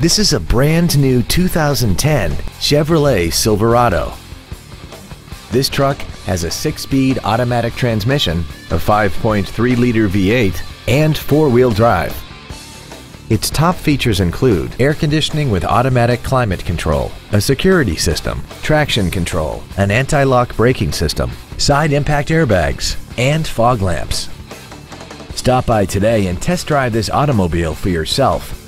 This is a brand new 2010 Chevrolet Silverado. This truck has a six-speed automatic transmission, a 5.3-liter V8, and four-wheel drive. Its top features include air conditioning with automatic climate control, a security system, traction control, an anti-lock braking system, side impact airbags, and fog lamps. Stop by today and test drive this automobile for yourself.